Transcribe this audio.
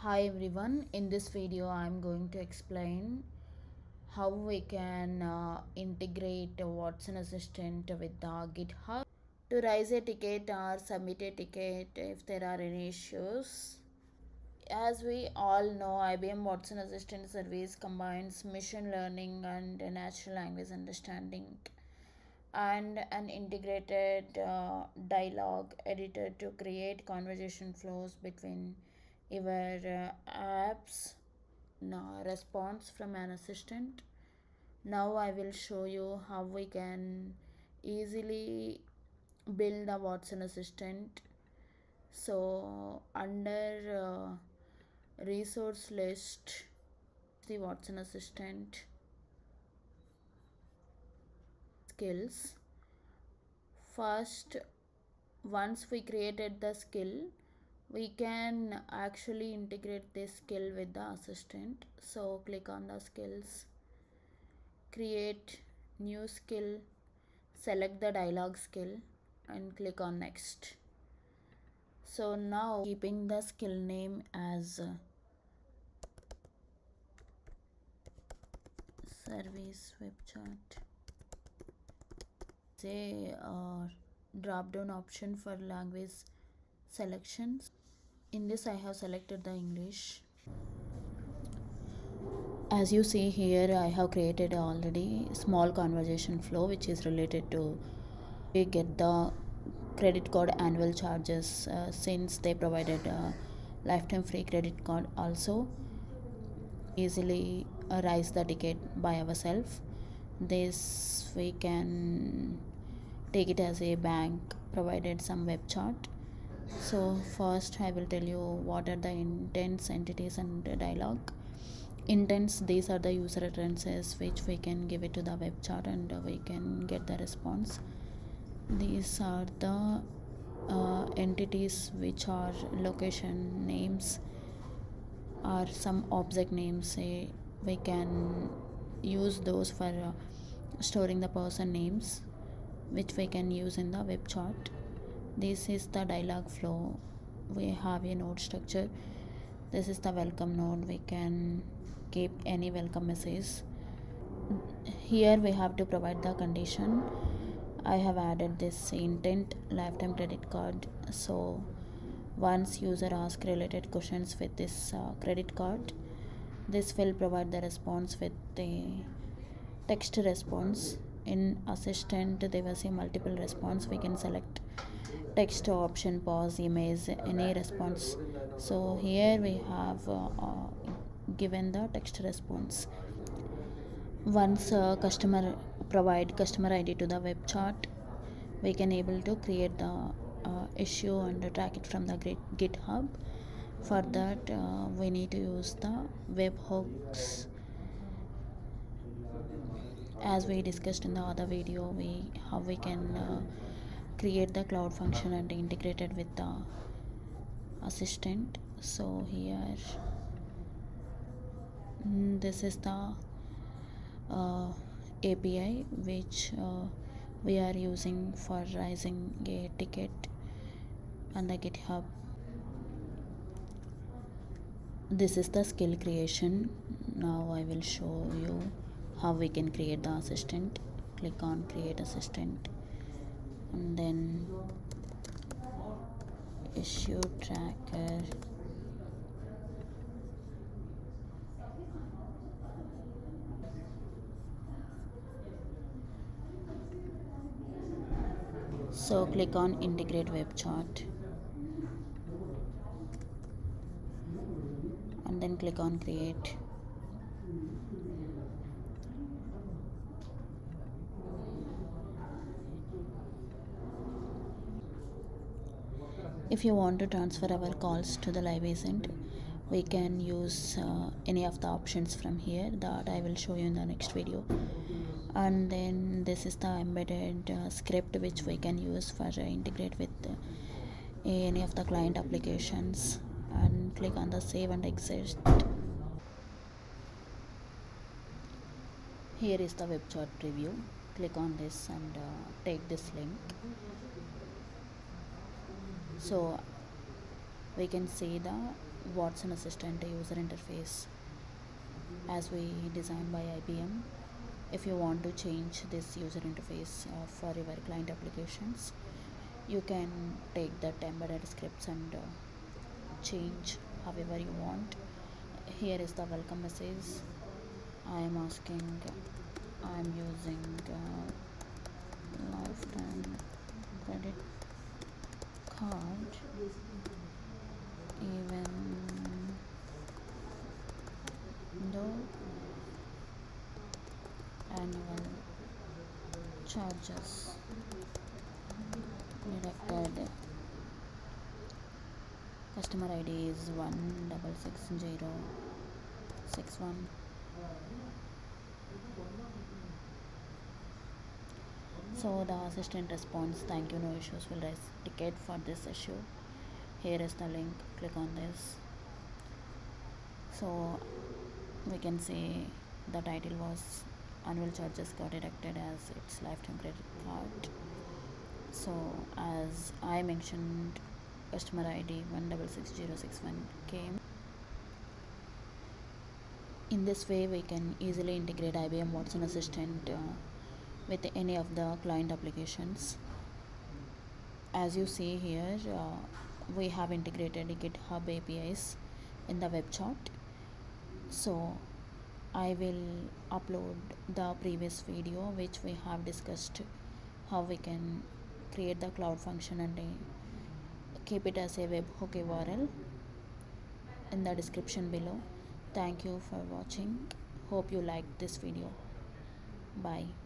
Hi everyone, in this video I'm going to explain how we can uh, integrate Watson Assistant with GitHub to raise a ticket or submit a ticket if there are any issues. As we all know, IBM Watson Assistant service combines machine learning and natural language understanding and an integrated uh, dialogue editor to create conversation flows between your uh, apps now response from an assistant. Now i will show you how we can easily build a watson assistant. So under uh, resource list the watson assistant. Skills. First once we created the skill we can actually integrate this skill with the assistant. So click on the skills create new skill select the dialog skill and click on next. So now keeping the skill name as uh, service web chat. Say uh, drop down option for language selections in this I have selected the English. As you see here I have created already small conversation flow which is related to we get the credit card annual charges uh, since they provided a lifetime free credit card also. Easily uh, raise the ticket by ourselves this we can take it as a bank provided some web chat so first i will tell you what are the intents entities and dialogue. Intents these are the user utterances which we can give it to the web chat and we can get the response. These are the uh, entities which are location names or some object names say we can use those for uh, storing the person names which we can use in the web chat this is the dialog flow. We have a node structure. This is the welcome node. We can keep any welcome message here we have to provide the condition. I have added this intent lifetime credit card. So once user ask related questions with this uh, credit card this will provide the response with the text response. In assistant there was a multiple response. We can select text option pause image any response. So here we have uh, uh, given the text response. Once uh, customer provide customer id to the web chat we can able to create the uh, issue and track it from the github. For that uh, we need to use the webhooks as we discussed in the other video we how we can uh, create the cloud function and integrate it with the assistant. So here mm, this is the uh, API which uh, we are using for raising a ticket on the github. This is the skill creation. Now I will show you how we can create the assistant. Click on create assistant and then issue tracker. So click on integrate web chat. And then click on create if you want to transfer our calls to the live agent we can use uh, any of the options from here that I will show you in the next video. And then this is the embedded uh, script which we can use for uh, integrate with uh, any of the client applications and click on the save and exit. Here is the web chat preview click on this and uh, take this link so we can see the Watson Assistant user interface as we designed by IBM. If you want to change this user interface uh, for your client applications, you can take that embedded scripts and uh, change however you want. Here is the welcome message. I am asking, I am using uh, lifetime credit card even though annual charges deducted customer id is one double six zero six one. So the assistant responds thank you no issues. Will raise ticket for this issue here is the link. Click on this. So we can see the title was annual charges got deducted as its lifetime credit card so as i mentioned customer id 166061 came. In this way we can easily integrate ibm watson assistant uh, with any of the client applications. As you see here uh, we have integrated github apis in the web chat so i will upload the previous video which we have discussed how we can create the cloud function and uh, keep it as a webhook url in the description below. Thank you for watching. Hope you liked this video. Bye